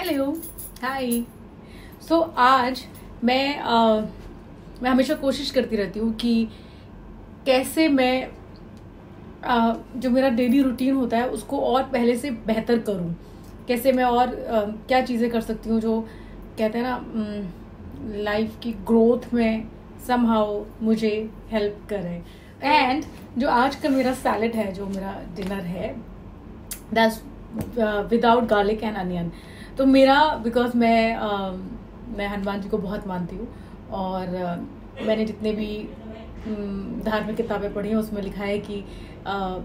Hello hi सो आज मैं अ, मैं हमेशा कोशिश करती रहती हूँ कि कैसे मैं अ, जो मेरा डेली रूटीन होता है उसको और पहले से बेहतर करूँ। कैसे मैं और अ, क्या चीज़ें कर सकती हूँ जो कहते हैं ना लाइफ की ग्रोथ में समहाउ मुझे हेल्प करें। एंड जो आज का मेरा सैलड है जो मेरा डिनर है that's without garlic and onion तो मेरा बिकॉज़ मैं आ, मैं हनुमान जी को बहुत मानती हूँ और आ, मैंने जितने भी um, धार्मिक किताबें पढ़ी हैं उसमें लिखा है कि आ,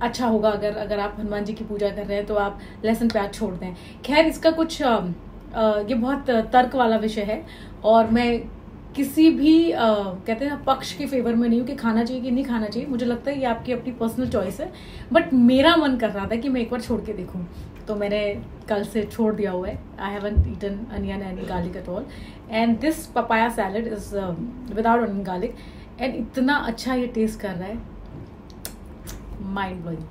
अच्छा होगा अगर अगर आप हनुमान जी की पूजा कर रहे हैं तो आप लहसुन प्याज छोड़ दें। खैर इसका कुछ आ, uh, ये बहुत तर्क वाला विषय है और मैं किसी भी आ, कहते हैं ना पक्ष के फेवर में नहीं हूँ कि खाना चाहिए कि नहीं खाना चाहिए। मुझे लगता है ये आपकी अपनी पर्सनल चॉइस है। बट मेरा मन कर रहा था कि मैं एक बार छोड़ के देखूँ। तो मैंने कल से छोड़ दिया हुआ है। I haven't eaten onion and garlic at all and this papaya salad is without onion garlic and इतना अच्छा ये टेस्ट कर रहा है। माइंड ब्लोइंग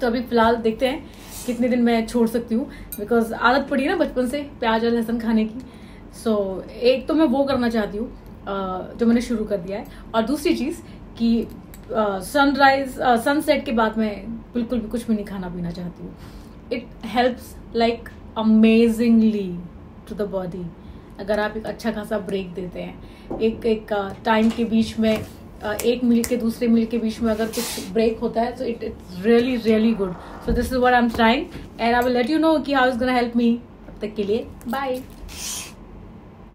तो अभी फ़िलहाल देखते हैं कितने दिन मैं छोड़ सकती हूँ। बिकॉज़ आदत पड़ी है ना बचपन से प्याज और लहसुन खाने की। सो so, एक तो मैं वो करना चाहती हूँ जो मैंने शुरू कर दिया है। और दूसरी चीज़ कि सनराइज सनसेट के बाद मैं बिल्कुल भी कुछ भी नहीं खाना पीना चाहती हूँ। It helps like amazingly to the body अगर आप एक अच्छा खासा ब्रेक देते हैं एक एक टाइम के बीच में एक मील के दूसरे मील के बीच में अगर कुछ ब्रेक होता है तो it it's really really good so this is what I am trying and I will let you know कि how is gonna help me तक के लिए बाय